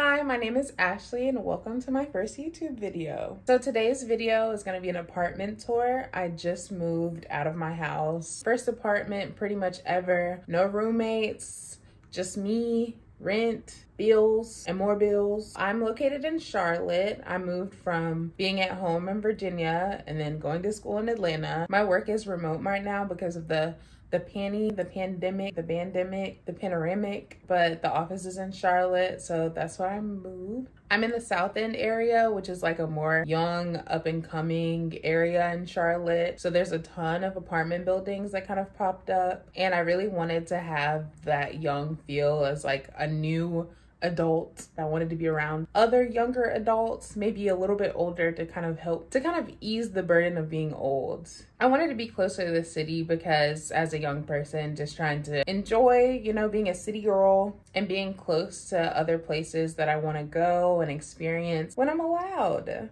Hi, my name is Ashley and welcome to my first YouTube video. So today's video is gonna be an apartment tour. I just moved out of my house. First apartment pretty much ever. No roommates, just me, rent, bills, and more bills. I'm located in Charlotte. I moved from being at home in Virginia and then going to school in Atlanta. My work is remote right now because of the the panty, the pandemic, the pandemic, the panoramic, but the office is in Charlotte, so that's why I moved. I'm in the South End area, which is like a more young, up and coming area in Charlotte. So there's a ton of apartment buildings that kind of popped up. And I really wanted to have that young feel as like a new adult. that wanted to be around other younger adults, maybe a little bit older to kind of help to kind of ease the burden of being old. I wanted to be closer to the city because as a young person, just trying to enjoy, you know, being a city girl and being close to other places that I want to go and experience when I'm allowed.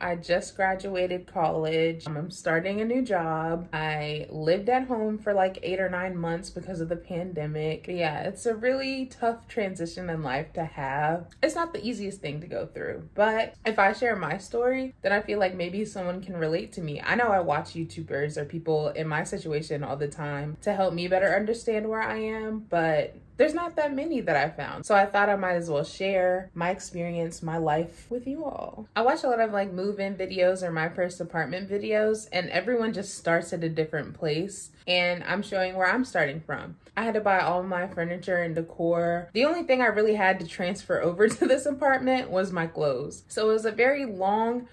I just graduated college. Um, I'm starting a new job. I lived at home for like eight or nine months because of the pandemic. But yeah, it's a really tough transition in life to have. It's not the easiest thing to go through, but if I share my story, then I feel like maybe someone can relate to me. I know I watch YouTubers or people in my situation all the time to help me better understand where I am, but there's not that many that I found. So I thought I might as well share my experience, my life with you all. I watch a lot of like move in videos or my first apartment videos, and everyone just starts at a different place. And I'm showing where I'm starting from. I had to buy all my furniture and decor. The only thing I really had to transfer over to this apartment was my clothes. So it was a very long,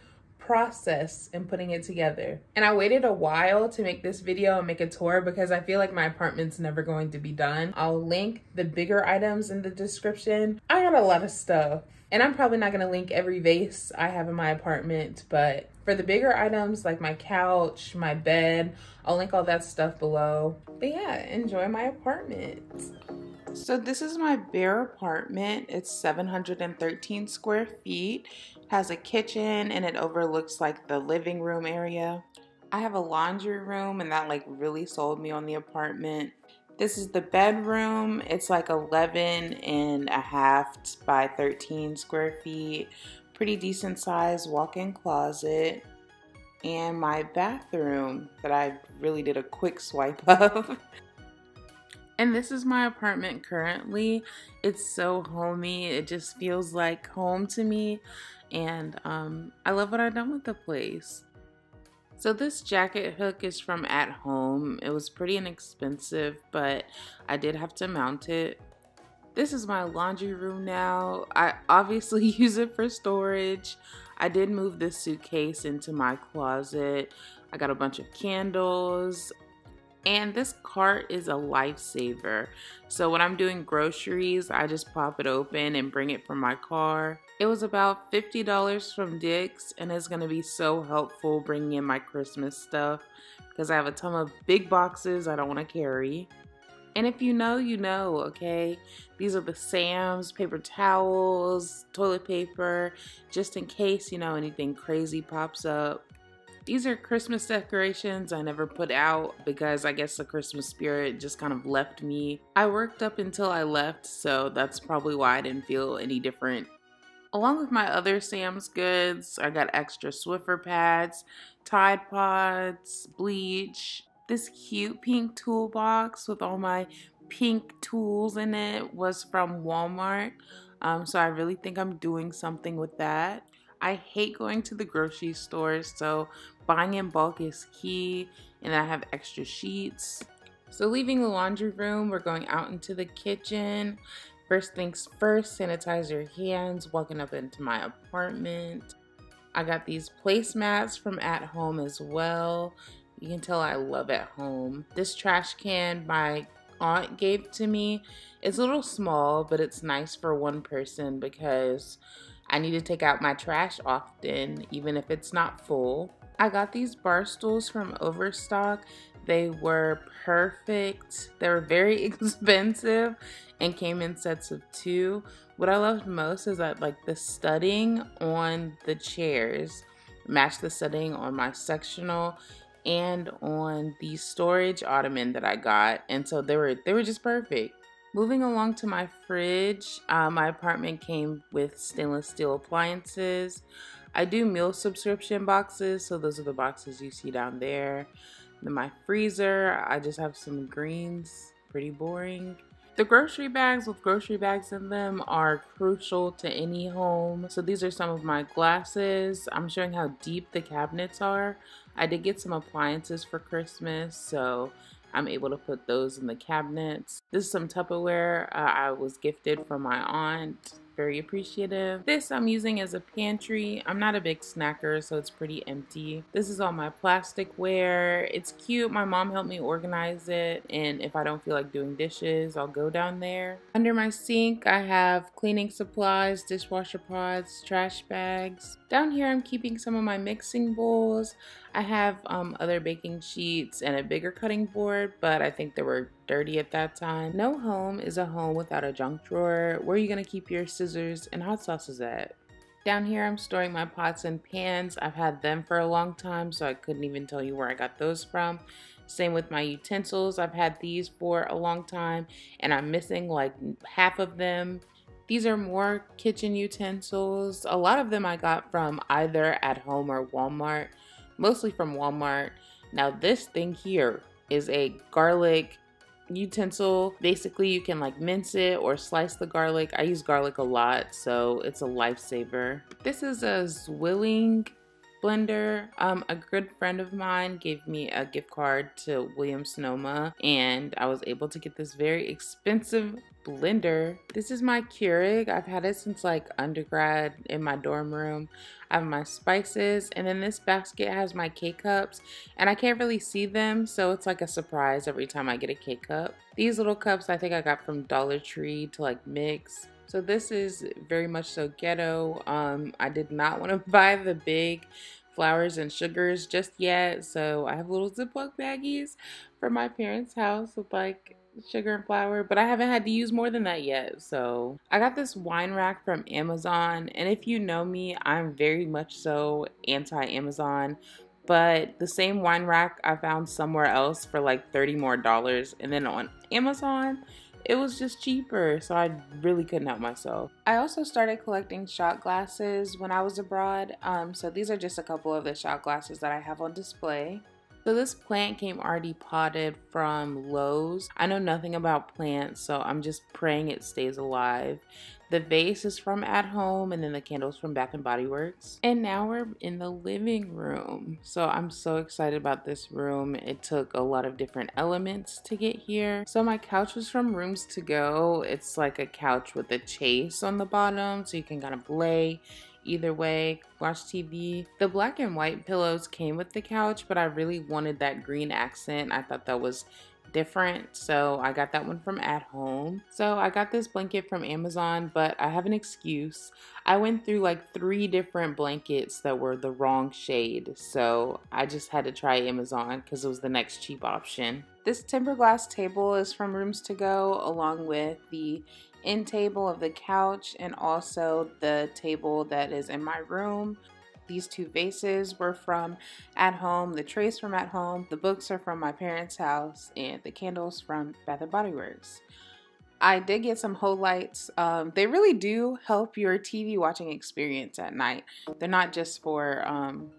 process in putting it together. And I waited a while to make this video and make a tour because I feel like my apartment's never going to be done. I'll link the bigger items in the description. I got a lot of stuff. And I'm probably not gonna link every vase I have in my apartment, but for the bigger items like my couch, my bed, I'll link all that stuff below. But yeah, enjoy my apartment. So this is my bare apartment. It's 713 square feet has a kitchen and it overlooks like the living room area. I have a laundry room and that like really sold me on the apartment. This is the bedroom. It's like 11 and a half by 13 square feet. Pretty decent size walk-in closet. And my bathroom that I really did a quick swipe of. And this is my apartment currently. It's so homey. It just feels like home to me and um, I love what I've done with the place. So this jacket hook is from At Home. It was pretty inexpensive, but I did have to mount it. This is my laundry room now. I obviously use it for storage. I did move this suitcase into my closet. I got a bunch of candles. And this cart is a lifesaver. So when I'm doing groceries, I just pop it open and bring it from my car. It was about $50 from Dick's and it's to be so helpful bringing in my Christmas stuff because I have a ton of big boxes I don't want to carry. And if you know, you know, okay? These are the Sam's, paper towels, toilet paper, just in case, you know, anything crazy pops up. These are Christmas decorations I never put out because I guess the Christmas spirit just kind of left me. I worked up until I left, so that's probably why I didn't feel any different. Along with my other Sam's goods, I got extra Swiffer pads, Tide Pods, bleach, this cute pink toolbox with all my pink tools in it was from Walmart. Um, so I really think I'm doing something with that. I hate going to the grocery stores, so buying in bulk is key, and I have extra sheets. So leaving the laundry room, we're going out into the kitchen. First things first, sanitize your hands walking up into my apartment. I got these placemats from At Home as well. You can tell I love At Home. This trash can my aunt gave to me. It's a little small, but it's nice for one person because I need to take out my trash often, even if it's not full. I got these bar stools from Overstock. They were perfect. They were very expensive and came in sets of two. What I loved most is that like the studding on the chairs matched the studding on my sectional and on the storage ottoman that I got. And so they were they were just perfect. Moving along to my fridge, uh, my apartment came with stainless steel appliances. I do meal subscription boxes, so those are the boxes you see down there. In my freezer, I just have some greens, pretty boring. The grocery bags with grocery bags in them are crucial to any home. So these are some of my glasses. I'm showing how deep the cabinets are. I did get some appliances for Christmas, so I'm able to put those in the cabinets. This is some Tupperware uh, I was gifted from my aunt very appreciative. This I'm using as a pantry. I'm not a big snacker, so it's pretty empty. This is all my plasticware. It's cute. My mom helped me organize it, and if I don't feel like doing dishes, I'll go down there. Under my sink, I have cleaning supplies, dishwasher pods, trash bags. Down here, I'm keeping some of my mixing bowls. I have um, other baking sheets and a bigger cutting board, but I think there were dirty at that time. No home is a home without a junk drawer. Where are you gonna keep your scissors and hot sauces at? Down here, I'm storing my pots and pans. I've had them for a long time, so I couldn't even tell you where I got those from. Same with my utensils. I've had these for a long time, and I'm missing like half of them. These are more kitchen utensils. A lot of them I got from either at home or Walmart mostly from Walmart. Now this thing here is a garlic utensil. Basically, you can like mince it or slice the garlic. I use garlic a lot, so it's a lifesaver. This is a Zwilling blender. Um, a good friend of mine gave me a gift card to Williams Sonoma, and I was able to get this very expensive blender. This is my Keurig. I've had it since like undergrad in my dorm room. I have my spices and then this basket has my K-cups and I can't really see them so it's like a surprise every time I get a K-cup. These little cups I think I got from Dollar Tree to like mix. So this is very much so ghetto. Um, I did not want to buy the big flowers and sugars just yet so I have little Ziploc baggies from my parents' house with like sugar and flour, but I haven't had to use more than that yet. So I got this wine rack from Amazon, and if you know me, I'm very much so anti-Amazon. But the same wine rack I found somewhere else for like 30 more dollars, and then on Amazon, it was just cheaper, so I really couldn't help myself. I also started collecting shot glasses when I was abroad, um, so these are just a couple of the shot glasses that I have on display. So this plant came already potted from Lowe's. I know nothing about plants, so I'm just praying it stays alive. The vase is from At Home and then the candles from Bath and Body Works. And now we're in the living room. So I'm so excited about this room. It took a lot of different elements to get here. So my couch was from Rooms to Go. It's like a couch with a chaise on the bottom so you can kind of lay either way, watch TV. The black and white pillows came with the couch, but I really wanted that green accent. I thought that was different so I got that one from at home so I got this blanket from Amazon but I have an excuse I went through like three different blankets that were the wrong shade so I just had to try Amazon because it was the next cheap option this timber glass table is from Rooms to Go along with the end table of the couch and also the table that is in my room. These two vases were from At Home, the trays from At Home, the books are from my parents' house, and the candles from Bath & Body Works. I did get some Hue lights. Um, they really do help your TV watching experience at night. They're not just for um,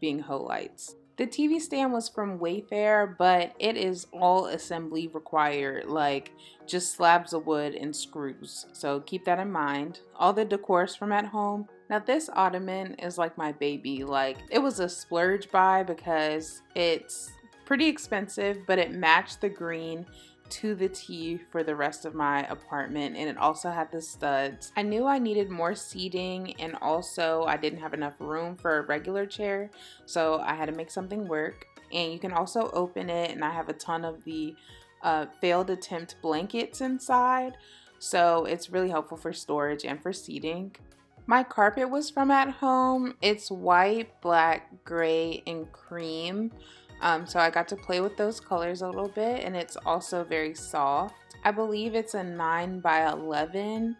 being Hue lights. The TV stand was from Wayfair, but it is all assembly required, like just slabs of wood and screws. So keep that in mind. All the decors from at home. Now this ottoman is like my baby. Like it was a splurge buy because it's pretty expensive, but it matched the green to the T for the rest of my apartment and it also had the studs. I knew I needed more seating and also I didn't have enough room for a regular chair so I had to make something work and you can also open it and I have a ton of the uh, failed attempt blankets inside so it's really helpful for storage and for seating. My carpet was from at home. It's white, black, gray, and cream. Um, so I got to play with those colors a little bit and it's also very soft. I believe it's a 9 by 11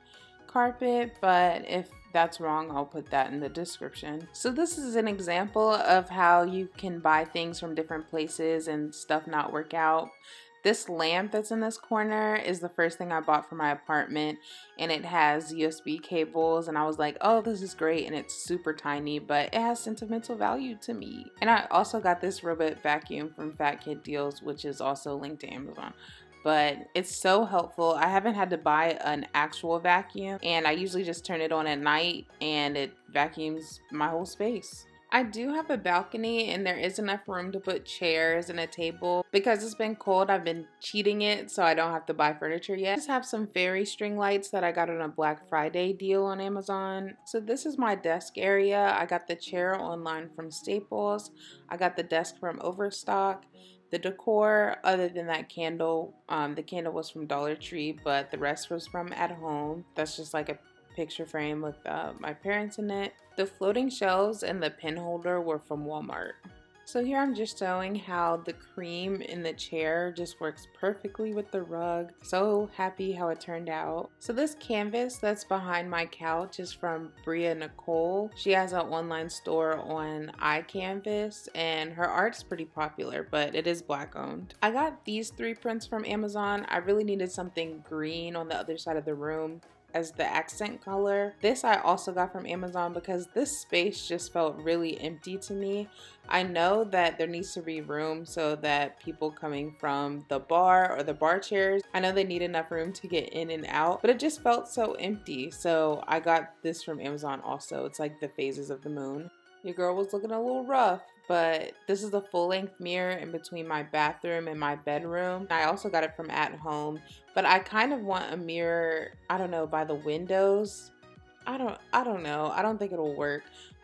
carpet, but if that's wrong, I'll put that in the description. So this is an example of how you can buy things from different places and stuff not work out. This lamp that's in this corner is the first thing I bought for my apartment and it has USB cables and I was like, oh, this is great and it's super tiny, but it has sentimental value to me. And I also got this robot vacuum from Fat Kid Deals, which is also linked to Amazon but it's so helpful. I haven't had to buy an actual vacuum and I usually just turn it on at night and it vacuums my whole space. I do have a balcony and there is enough room to put chairs and a table. Because it's been cold, I've been cheating it so I don't have to buy furniture yet. I just have some fairy string lights that I got on a Black Friday deal on Amazon. So this is my desk area. I got the chair online from Staples. I got the desk from Overstock. The decor, other than that candle, um, the candle was from Dollar Tree, but the rest was from At Home. That's just like a picture frame with uh, my parents in it. The floating shelves and the pen holder were from Walmart. So here I'm just showing how the cream in the chair just works perfectly with the rug. So happy how it turned out. So this canvas that's behind my couch is from Bria Nicole. She has an online store on iCanvas and her art's pretty popular, but it is black owned. I got these three prints from Amazon. I really needed something green on the other side of the room as the accent color. This I also got from Amazon because this space just felt really empty to me. I know that there needs to be room so that people coming from the bar or the bar chairs, I know they need enough room to get in and out, but it just felt so empty. So I got this from Amazon also. It's like the phases of the moon. Your girl was looking a little rough, but this is a full length mirror in between my bathroom and my bedroom. I also got it from at home, but I kind of want a mirror, I don't know, by the windows. I don't I don't know. I don't think it'll work,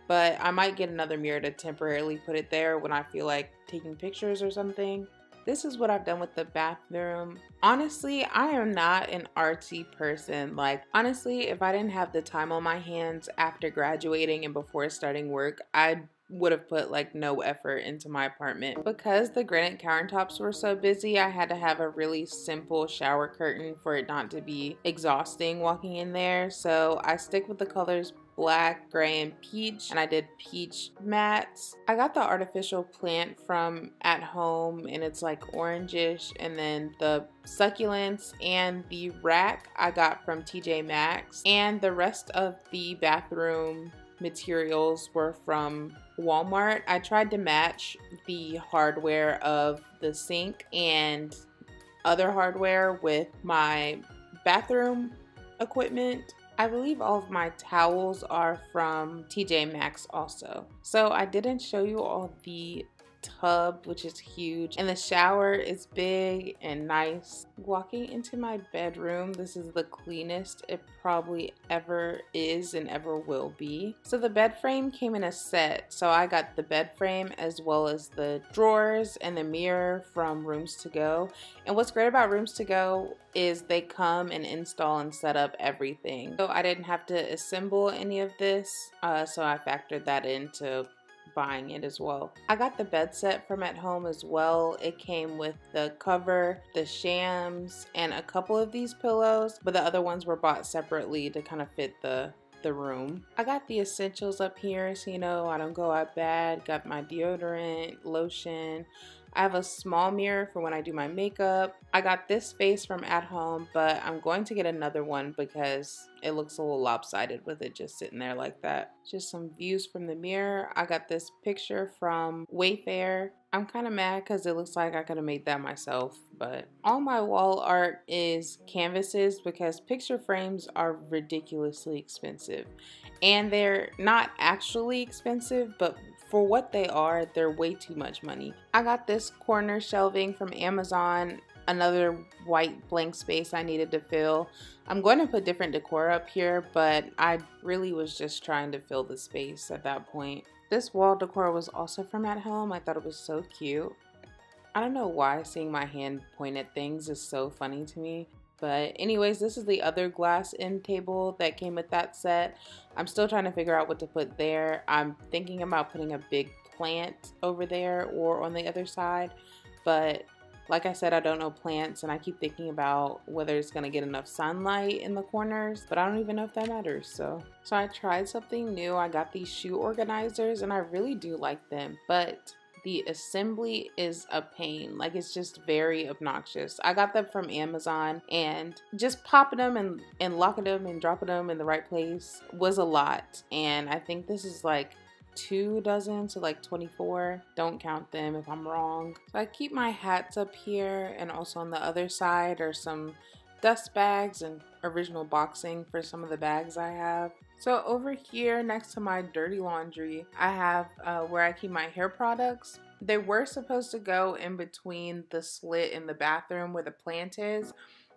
but I might get another mirror to temporarily put it there when I feel like taking pictures or something. This is what I've done with the bathroom. Honestly, I am not an artsy person. Like, honestly, if I didn't have the time on my hands after graduating and before starting work, I'd would have put like no effort into my apartment. Because the granite countertops were so busy, I had to have a really simple shower curtain for it not to be exhausting walking in there. So I stick with the colors black, gray, and peach, and I did peach mats. I got the artificial plant from at home, and it's like orangish, and then the succulents and the rack I got from TJ Maxx, and the rest of the bathroom materials were from Walmart. I tried to match the hardware of the sink and other hardware with my bathroom equipment I believe all of my towels are from TJ Maxx also. So I didn't show you all the tub, which is huge, and the shower is big and nice. Walking into my bedroom, this is the cleanest it probably ever is and ever will be. So the bed frame came in a set, so I got the bed frame as well as the drawers and the mirror from Rooms to Go. And what's great about Rooms to Go is they come and install and set up everything. So I didn't have to assemble any of this, uh, so I factored that into buying it as well. I got the bed set from at home as well. It came with the cover, the shams, and a couple of these pillows, but the other ones were bought separately to kind of fit the the room. I got the essentials up here so you know I don't go out bad. Got my deodorant, lotion, I have a small mirror for when I do my makeup. I got this face from at home, but I'm going to get another one because it looks a little lopsided with it just sitting there like that. Just some views from the mirror. I got this picture from Wayfair. I'm kind of mad because it looks like I could have made that myself, but all my wall art is canvases because picture frames are ridiculously expensive. And they're not actually expensive, but for what they are, they're way too much money. I got this corner shelving from Amazon, another white blank space I needed to fill. I'm going to put different decor up here, but I really was just trying to fill the space at that point. This wall decor was also from at home. I thought it was so cute. I don't know why seeing my hand point at things is so funny to me. But anyways, this is the other glass end table that came with that set. I'm still trying to figure out what to put there. I'm thinking about putting a big plant over there or on the other side. But like I said, I don't know plants and I keep thinking about whether it's going to get enough sunlight in the corners, but I don't even know if that matters. So, so I tried something new. I got these shoe organizers and I really do like them, but the assembly is a pain. Like it's just very obnoxious. I got them from Amazon and just popping them and, and locking them and dropping them in the right place was a lot. And I think this is like two dozen to like 24. Don't count them if I'm wrong. So I keep my hats up here and also on the other side are some dust bags and original boxing for some of the bags I have. So over here next to my dirty laundry, I have uh, where I keep my hair products. They were supposed to go in between the slit in the bathroom where the plant is,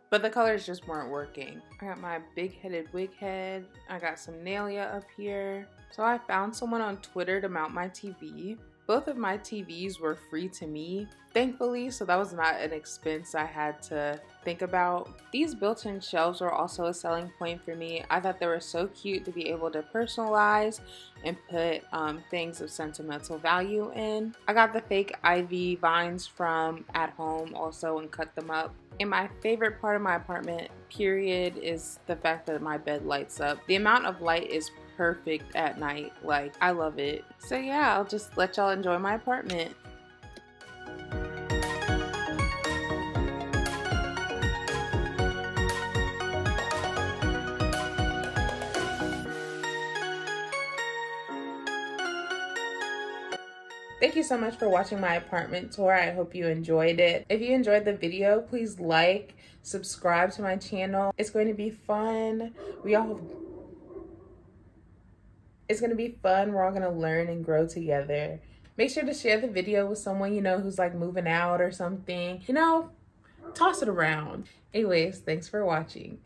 but the colors just weren't working. I got my big headed wig head. I got some Nalia up here. So I found someone on Twitter to mount my TV. Both of my TVs were free to me, thankfully, so that was not an expense I had to think about. These built-in shelves were also a selling point for me. I thought they were so cute to be able to personalize and put um, things of sentimental value in. I got the fake ivy vines from at home also and cut them up. And my favorite part of my apartment, period, is the fact that my bed lights up. The amount of light is perfect at night. Like, I love it. So yeah, I'll just let y'all enjoy my apartment. Thank you so much for watching my apartment tour. I hope you enjoyed it. If you enjoyed the video, please like, subscribe to my channel. It's going to be fun. We all it's going to be fun. We're all going to learn and grow together. Make sure to share the video with someone you know who's like moving out or something. You know, toss it around. Anyways, thanks for watching.